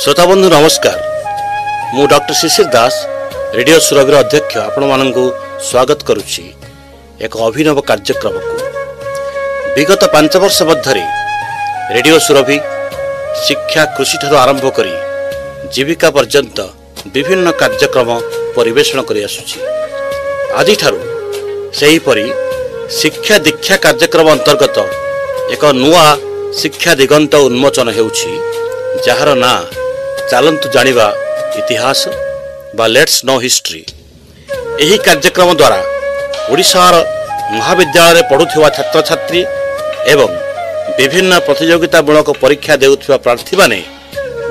ଶ୍ରୋତାବନ୍ଧୁ ନମସ୍କାର ମୁଁ doctor Shishir Das radio ସୁରଭିର ଅଧ୍ୟକ୍ଷ ଆପଣମାନଙ୍କୁ ସ୍ୱାଗତ କରୁଛି ଏକ ଅଭିନବ କାର୍ଯ୍ୟକ୍ରମକୁ। ବିଗତ ପାଞ୍ଚ ବର୍ଷ ମଧ୍ୟରେ ରେଡିଓ ସୁରଭି ଶିକ୍ଷା କୃଷିଠାରୁ ଆରମ୍ଭ କରି ଜୀବିକା ପର୍ଯ୍ୟନ୍ତ ବିଭିନ୍ନ କାର୍ଯ୍ୟକ୍ରମ ପରିବେଷଣ କରିଆସୁଛି ଆଜିଠାରୁ ସେହିପରି ଶିକ୍ଷା ଦୀକ୍ଷା କାର୍ଯ୍ୟକ୍ରମ ଅନ୍ତର୍ଗତ ଏକ ନୂଆ ଶିକ୍ଷା ଦିଗନ୍ତ ଉନ୍ମୋଚନ ହେଉଛି ଯାହାର ନାଁ ଚାଲନ୍ତୁ ଜାଣିବା ଇତିହାସ ବା ଲେଟ୍ସ ନୋ ହିଷ୍ଟ୍ରି। ଏହି କାର୍ଯ୍ୟକ୍ରମ ଦ୍ୱାରା ଓଡ଼ିଶାର ମହାବିଦ୍ୟାଳୟରେ ପଢ଼ୁଥିବା ଛାତ୍ରଛାତ୍ରୀ ଏବଂ ବିଭିନ୍ନ ପ୍ରତିଯୋଗିତାମୂଳକ ପରୀକ୍ଷା ଦେଉଥିବା ପ୍ରାର୍ଥୀମାନେ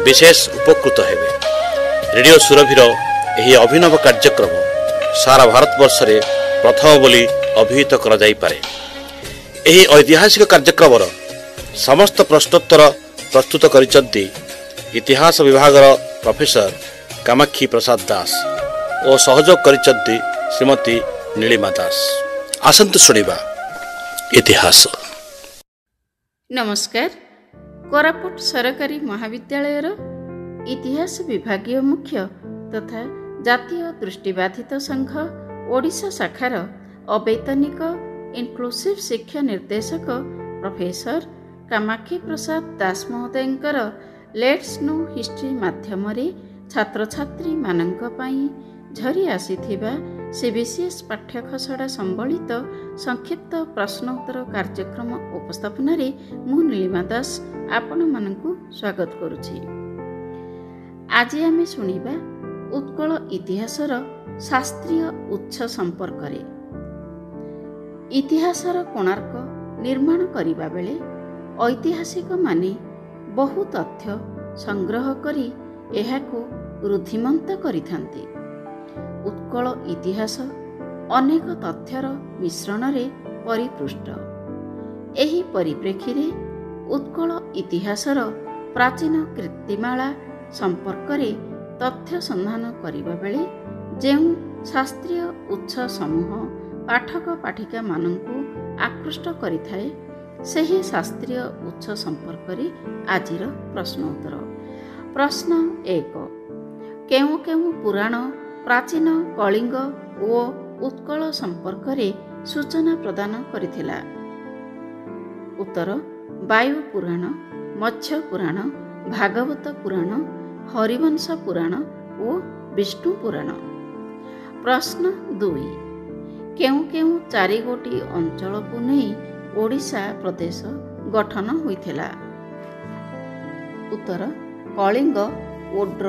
ବିଶେଷ ଉପକୃତ ହେବେ। ରେଡ଼ିଓ ସୁରଭିର ଏହି ଅଭିନବ କାର୍ଯ୍ୟକ୍ରମ ସାରା ଭାରତବର୍ଷରେ ପ୍ରଥମ ବୋଲି ଅଭିହିତ କରାଯାଇପାରେ। ଏହି ଐତିହାସିକ କାର୍ଯ୍ୟକ୍ରମର ସମସ୍ତ ପ୍ରଶ୍ନୋତ୍ତର ପ୍ରସ୍ତୁତ କରିଛନ୍ତି ଇତିହାସ ବିଭାଗର ପ୍ରଫେସର କାମାକ୍ଷୀ ପ୍ରସାଦ ଦାସ ଓ ସହଯୋଗ କରିଛନ୍ତି ଶ୍ରୀମତୀ ନୀଳିମା ଦାସ। ଆସନ୍ତୁ ଶୁଣିବା ଇତିହାସ। ନମସ୍କାର। କୋରାପୁଟ ସରକାରୀ ମହାବିଦ୍ୟାଳୟର ଇତିହାସ ବିଭାଗୀୟ ମୁଖ୍ୟ ତଥା ଜାତୀୟ ଦୃଷ୍ଟିବାଧିତ ସଂଘ ଓଡ଼ିଶା ଶାଖାର ଅବୈତନିକ ଇନକ୍ଲୁସିଭ୍ ଶିକ୍ଷା ନିର୍ଦ୍ଦେଶକ ପ୍ରଫେସର କାମାକ୍ଷୀ ପ୍ରସାଦ ଦାସ ମହୋଦୟଙ୍କର ଲେଟ୍ସ ନୋ ହିଷ୍ଟ୍ରି ମାଧ୍ୟମରେ ଛାତ୍ରଛାତ୍ରୀମାନଙ୍କ ପାଇଁ ଝରି ଆସିଥିବା ସିବିସିଏସ୍ ପାଠ୍ୟ ଖସଡ଼ା ସମ୍ବଳିତ ସଂକ୍ଷିପ୍ତ ପ୍ରଶ୍ନ ଉତ୍ତର କାର୍ଯ୍ୟକ୍ରମ ଉପସ୍ଥାପନାରେ ମୁଁ ନୀଳିମା ଦାସ ଆପଣମାନଙ୍କୁ ସ୍ୱାଗତ କରୁଛି। ଆଜି ଆମେ ଶୁଣିବା ଉତ୍କଳ ଇତିହାସର ଶାସ୍ତ୍ରୀୟ ଉତ୍ସ ସମ୍ପର୍କରେ। ଇତିହାସର କୋଣାର୍କ ନିର୍ମାଣ କରିବା ବେଳେ ଐତିହାସିକମାନେ ବହୁ ତଥ୍ୟ ସଂଗ୍ରହ କରି ଏହାକୁ ରୁଦ୍ଧିମନ୍ତ କରିଥାନ୍ତି। ଉତ୍କଳ ଇତିହାସ ଅନେକ ତଥ୍ୟର ମିଶ୍ରଣରେ ପରିପୃଷ୍ଟ। ଏହି ପରିପ୍ରେକ୍ଷୀରେ ଉତ୍କଳ ଇତିହାସର ପ୍ରାଚୀନ କୀର୍ତ୍ତିମାଳା ସମ୍ପର୍କରେ ତଥ୍ୟ ସନ୍ଧାନ କରିବା ବେଳେ ଯେଉଁ ଶାସ୍ତ୍ରୀୟ ଉତ୍ସ ସମୂହ ପାଠକ ପାଠିକାମାନଙ୍କୁ ଆକୃଷ୍ଟ କରିଥାଏ ସେହି ଶାସ୍ତ୍ରୀୟ ଉତ୍ସ ସମ୍ପର୍କରେ ଆଜିର ପ୍ରଶ୍ନ ଉତ୍ତର। ପ୍ରଶ୍ନ ଏକ। କେଉଁ କେଉଁ ପୁରାଣ ପ୍ରାଚୀନ କଳିଙ୍ଗ ଓ ଉତ୍କଳ ସମ୍ପର୍କରେ ସୂଚନା ପ୍ରଦାନ କରିଥିଲା? ଉତ୍ତର ବାୟୁ ପୁରାଣ ମତ୍ସ୍ୟ ପୁରାଣ ଭାଗବତ ପୁରାଣ ହରିବଂଶ ପୁରାଣ ଓ ବିଷ୍ଣୁ ପୁରାଣ। ପ୍ରଶ୍ନ ଦୁଇ। କେଉଁ କେଉଁ ଚାରିଗୋଟି ଅଞ୍ଚଳକୁ ନେଇ ଓଡ଼ିଶା ପ୍ରଦେଶ ଗଠନ ହୋଇଥିଲା। ଉତ୍ତର କଳିଙ୍ଗ ଓଡ୍ର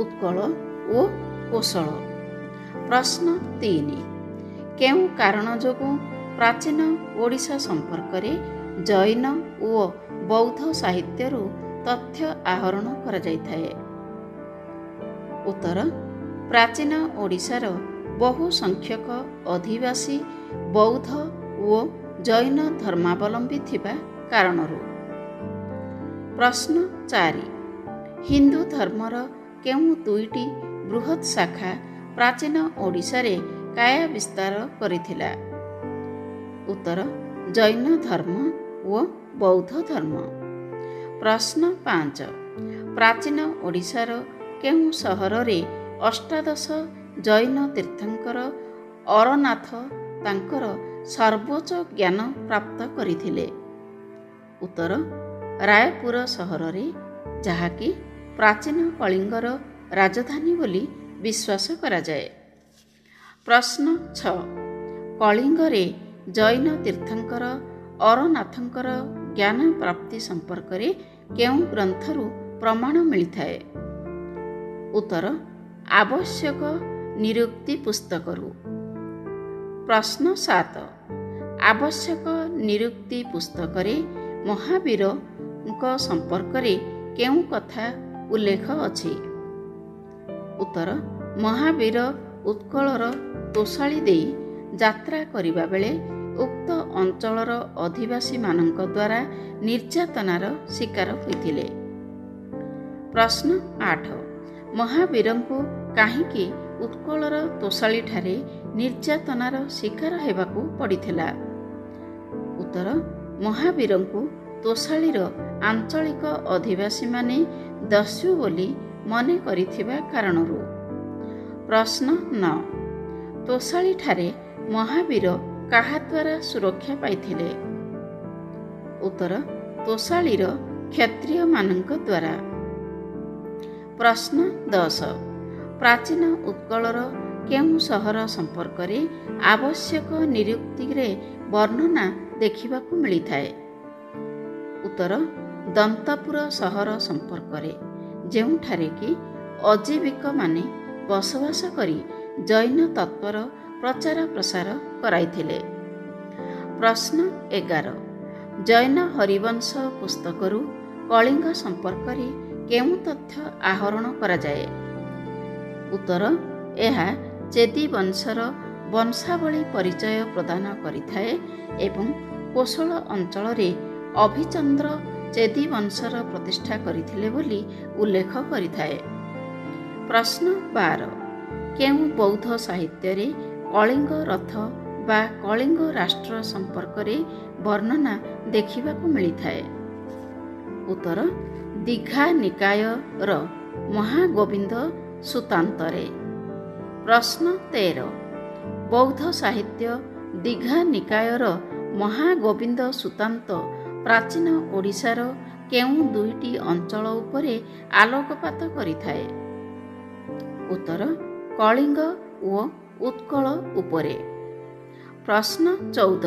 ଉତ୍କଳ ଓ କୋଶଳ। ପ୍ରଶ୍ନ ତିନି କେଉଁ କାରଣ ଯୋଗୁଁ ପ୍ରାଚୀନ ଓଡ଼ିଶା ସମ୍ପର୍କରେ ଜୈନ ଓ ବୌଦ୍ଧ ସାହିତ୍ୟରୁ ତଥ୍ୟ ଆହରଣ କରାଯାଇଥାଏ? ଉତ୍ତର ପ୍ରାଚୀନ ଓଡ଼ିଶାର ବହୁ ସଂଖ୍ୟକ ଅଧିବାସୀ ବୌଦ୍ଧ ଓ ଜୈନ ଧର୍ମାବଲମ୍ବୀ ଥିବା କାରଣରୁ। ପ୍ରଶ୍ନ ଚାରି ହିନ୍ଦୁ ଧର୍ମର କେଉଁ ଦୁଇଟି ବୃହତ୍ ଶାଖା ପ୍ରାଚୀନ ଓଡ଼ିଶାରେ କାୟା ବିସ୍ତାର କରିଥିଲା? ଉତ୍ତର ଜୈନ ଧର୍ମ ଓ ବୌଦ୍ଧ ଧର୍ମ। ପ୍ରଶ୍ନ ପାଞ୍ଚ ପ୍ରାଚୀନ ଓଡ଼ିଶାର କେଉଁ ସହରରେ ଅଷ୍ଟାଦଶ ଜୈନ ତୀର୍ଥଙ୍କର ଅରନାଥ ତାଙ୍କର ସର୍ବୋଚ୍ଚ ଜ୍ଞାନ ପ୍ରାପ୍ତ କରିଥିଲେ। ଉତ୍ତର ରାୟପୁର ସହରରେ ଯାହାକି ପ୍ରାଚୀନ କଳିଙ୍ଗର ରାଜଧାନୀ ବୋଲି ବିଶ୍ୱାସ କରାଯାଏ। ପ୍ରଶ୍ନ ଛଅ କଳିଙ୍ଗରେ ଜୈନ ତୀର୍ଥଙ୍କର ଅରନାଥଙ୍କର ଜ୍ଞାନ ପ୍ରାପ୍ତି ସମ୍ପର୍କରେ କେଉଁ ଗ୍ରନ୍ଥରୁ ପ୍ରମାଣ ମିଳିଥାଏ? ଉତ୍ତର ଆବଶ୍ୟକ ନିରୁକ୍ତି ପୁସ୍ତକରୁ। ପ୍ରଶ୍ନ ସାତ। ଆବଶ୍ୟକ ନିରୁକ୍ତି ପୁସ୍ତକରେ ମହାବୀରଙ୍କ ସମ୍ପର୍କରେ କେଉଁ କଥା ଉଲ୍ଲେଖ ଅଛି? ଉତ୍ତର ମହାବୀର ଉତ୍କଳର ତୋଷାଳି ଦେଇ ଯାତ୍ରା କରିବା ବେଳେ ଉକ୍ତ ଅଞ୍ଚଳର ଅଧିବାସୀମାନଙ୍କ ଦ୍ୱାରା ନିର୍ଯାତନାର ଶିକାର ହୋଇଥିଲେ। ପ୍ରଶ୍ନ ଆଠ ମହାବୀରଙ୍କୁ କାହିଁକି ଉତ୍କଳର ତୋଷାଳିଠାରେ ନିର୍ଯାତନାର ଶିକାର ହେବାକୁ ପଡ଼ିଥିଲା। ଉତ୍ତର ମହାବୀରଙ୍କୁ ତୋଷାଳୀର ଆଞ୍ଚଳିକ ଅଧିବାସୀମାନେ ଦସ୍ୟୁ ବୋଲି ମନେ କରିଥିବା କାରଣରୁ। ପ୍ରଶ୍ନ ନଅ ତୋଷାଳୀଠାରେ ମହାବୀର କାହା ଦ୍ୱାରା ସୁରକ୍ଷା ପାଇଥିଲେ? ଉତ୍ତର ତୋଷାଳୀର କ୍ଷତ୍ରିୟମାନଙ୍କ ଦ୍ୱାରା ପ୍ରଶ୍ନ ଦଶ। ପ୍ରାଚୀନ ଉତ୍କଳର କେଉଁ ସହର ସମ୍ପର୍କରେ ଆବଶ୍ୟକ ନିରୁକ୍ତିରେ ବର୍ଣ୍ଣନା ଦେଖିବାକୁ ମିଳିଥାଏ? ଉତ୍ତର ଦନ୍ତପୁର ସହର ସମ୍ପର୍କରେ ଯେଉଁଠାରେ କି ଅଜୀବିକମାନେ ବସବାସ କରି ଜୈନ ତତ୍ତ୍ୱର ପ୍ରଚାର ପ୍ରସାର କରାଇଥିଲେ। ପ୍ରଶ୍ନ ଏଗାର ଜୈନ ହରିବଂଶ ପୁସ୍ତକରୁ କଳିଙ୍ଗ ସମ୍ପର୍କରେ କେଉଁ ତଥ୍ୟ ଆହରଣ କରାଯାଏ? ଉତ୍ତର ଏହା ଚେଦି ବଂଶର ବଂଶାବଳୀ ପରିଚୟ ପ୍ରଦାନ କରିଥାଏ ଏବଂ କୋଶଳ ଅଞ୍ଚଳରେ ଅଭିଚନ୍ଦ୍ର ଚେଦି ବଂଶର ପ୍ରତିଷ୍ଠା କରିଥିଲେ ବୋଲି ଉଲ୍ଲେଖ କରିଥାଏ। ପ୍ରଶ୍ନ ବାର କେଉଁ ବୌଦ୍ଧ ସାହିତ୍ୟରେ କଳିଙ୍ଗ ରଥ ବା କଳିଙ୍ଗ ରାଷ୍ଟ୍ର ସମ୍ପର୍କରେ ବର୍ଣ୍ଣନା ଦେଖିବାକୁ ମିଳିଥାଏ? ଉତ୍ତର ଦୀଘା ନିକାୟର ମହାଗୋବିନ୍ଦ ସୁତାନ୍ତରେ। ପ୍ରଶ୍ନ ତେର। ବୌଦ୍ଧ ସାହିତ୍ୟ ଦୀଘା ନିକାୟର ମହାଗୋବିନ୍ଦ ସୁତାନ୍ତ ପ୍ରାଚୀନ ଓଡ଼ିଶାର କେଉଁ ଦୁଇଟି ଅଞ୍ଚଳ ଉପରେ ଆଲୋକପାତ କରିଥାଏ? ଉତ୍ତର କଳିଙ୍ଗ ଓ ଉତ୍କଳ ଉପରେ। ପ୍ରଶ୍ନ ଚଉଦ।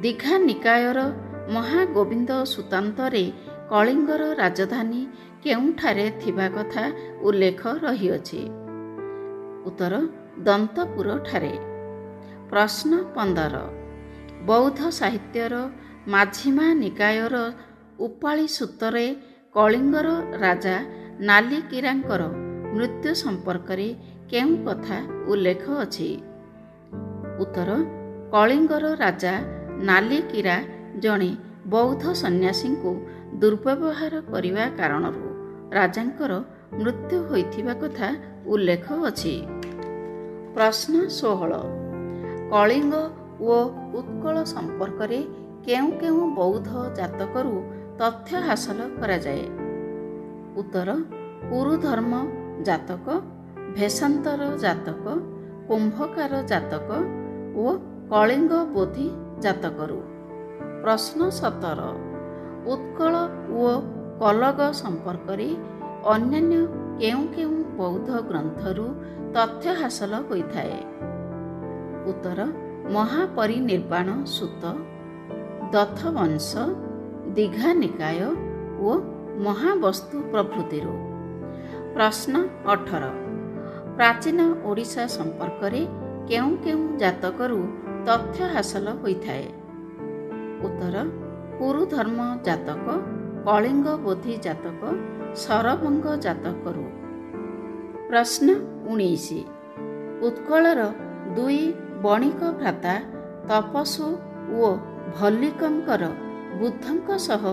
ଦୀଘା ନିକାୟର ମହାଗୋବିନ୍ଦ ସୁତାନ୍ତରେ କଳିଙ୍ଗର ରାଜଧାନୀ କେଉଁଠାରେ ଥିବା କଥା ଉଲ୍ଲେଖ ରହିଅଛି? ଉତ୍ତର ଦନ୍ତପୁରଠାରେ। ପ୍ରଶ୍ନ ପନ୍ଦର ବୌଦ୍ଧ ସାହିତ୍ୟର ମାଝିମା ନିକାୟର ଉପାଳି ସୂତରେ କଳିଙ୍ଗର ରାଜା ନାଲିକିରାଙ୍କର ମୃତ୍ୟୁ ସମ୍ପର୍କରେ କେଉଁ କଥା ଉଲ୍ଲେଖ ଅଛି? ଉତ୍ତର କଳିଙ୍ଗର ରାଜା ନାଲିକିରା ଜଣେ ବୌଦ୍ଧ ସନ୍ନ୍ୟାସୀଙ୍କୁ ଦୁର୍ବ୍ୟବହାର କରିବା କାରଣରୁ ରାଜାଙ୍କର ମୃତ୍ୟୁ ହୋଇଥିବା କଥା ଉଲ୍ଲେଖ ଅଛି। ପ୍ରଶ୍ନ ଷୋହଳ। କଳିଙ୍ଗ ଓ ଉତ୍କଳ ସମ୍ପର୍କରେ କେଉଁ କେଉଁ ବୌଦ୍ଧ ଜାତକରୁ ତଥ୍ୟ ହାସଲ କରାଯାଏ? ଉତ୍ତର କୁରୁଧର୍ମ ଜାତକ ଭେଷାନ୍ତର ଜାତକ କୁମ୍ଭକାର ଜାତକ ଓ କଳିଙ୍ଗ ବୋଧି ଜାତକରୁ। ପ୍ରଶ୍ନ ସତର। ଉତ୍କଳ ଓ କଲଗ ସମ୍ପର୍କରେ ଅନ୍ୟାନ୍ୟ କେଉଁ କେଉଁ ବୌଦ୍ଧ ଗ୍ରନ୍ଥରୁ ତଥ୍ୟ ହାସଲ ହୋଇଥାଏ? ଉତ୍ତର ମହାପରିନିର୍ବାଣ ସୂତ ଦଥବଂଶ ଦୀଘା ନିକାୟ ଓ ମହାବସ୍ତୁ ପ୍ରଭୃତିରୁ। ପ୍ରଶ୍ନ ଅଠର। ପ୍ରାଚୀନ ଓଡ଼ିଶା ସମ୍ପର୍କରେ କେଉଁ କେଉଁ ଜାତକରୁ ତଥ୍ୟ ହାସଲ ହୋଇଥାଏ? ଉତ୍ତର କୁରୁଧର୍ମ ଜାତକ କଳିଙ୍ଗ ବୋଧି ଜାତକ ସରଭଙ୍ଗ ଜାତକରୁ ପ୍ରଶ୍ନ ଉଣେଇଶ। ଉତ୍କଳର ଦୁଇ ବଣିକ ଭ୍ରାତା ତପସୁ ଓ ଭଲ୍ଲିକଙ୍କର ବୁଦ୍ଧଙ୍କ ସହ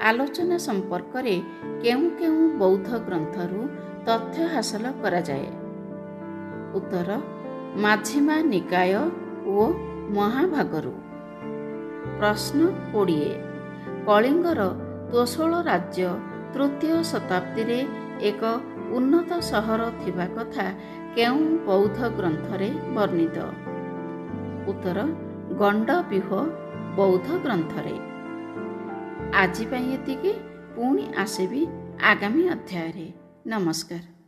ଆଲୋଚନା ସମ୍ପର୍କରେ କେଉଁ କେଉଁ ବୌଦ୍ଧ ଗ୍ରନ୍ଥରୁ ତଥ୍ୟ ହାସଲ କରାଯାଏ? ଉତ୍ତର ମାଝିମା ନିକାୟ ଓ ମହାଭାଗରୁ। ପ୍ରଶ୍ନ କୋଡ଼ିଏ। କଳିଙ୍ଗର ତୋଷଳ ରାଜ୍ୟ ତୃତୀୟ ଶତାବ୍ଦୀରେ ଏକ ଉନ୍ନତ ସହର ଥିବା କଥା କେଉଁ ବୌଦ୍ଧ ଗ୍ରନ୍ଥରେ ବର୍ଣ୍ଣିତ? ଉତ୍ତର ଗଣ୍ଡବ୍ୟୁହ ବୌଦ୍ଧ ଗ୍ରନ୍ଥରେ। ଆଜି ପାଇଁ ଏତିକି। ପୁଣି ଆସିବି ଆଗାମୀ ଅଧ୍ୟାୟରେ। ନମସ୍କାର।